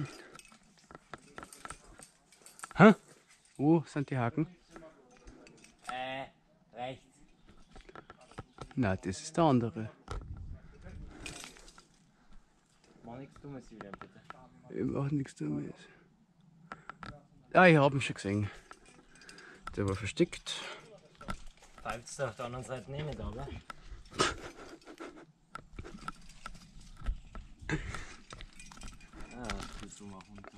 nicht. Hä? Wo sind die Haken? Äh, rechts. Na, das ist der andere. Mach nichts Dummes, Julian, bitte. Ich mach nichts Dummes. Ah, ich hab ihn schon gesehen. Der war versteckt. Pfeift's auf der anderen Seite nicht aber. Ah, das so machen. Hm, gut, wie weiter war anfangen.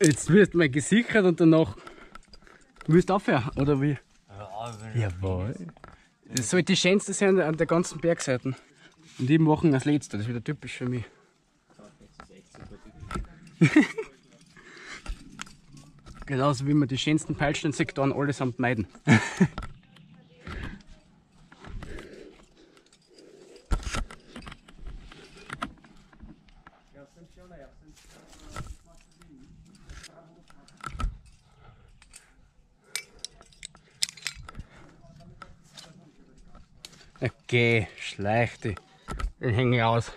Jetzt wirst du mal gesichert und danach. Du wirst aufhören, oder wie? Ja, Jawohl. Das sollte die schönste sein an der ganzen Bergseiten. Und die machen als letzte, das ist wieder typisch für mich. Genauso wie man die schönsten Peilsteinsektoren allesamt meiden. Okay, schleich die. Den hänge ich aus.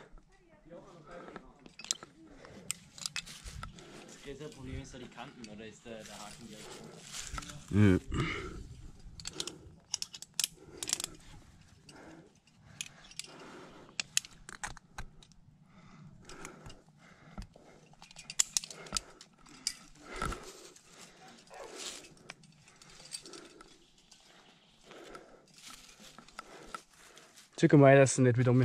Das größere Problem ist da die Kanten, oder ist der, der Haken direkt runter? Mal, dass er nicht wieder um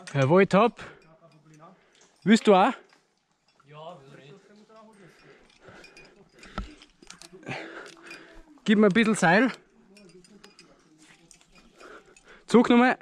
mich hat. Jawohl, top. Willst du auch? Ja. Gib mir ein bisschen Seil. Zug nochmal.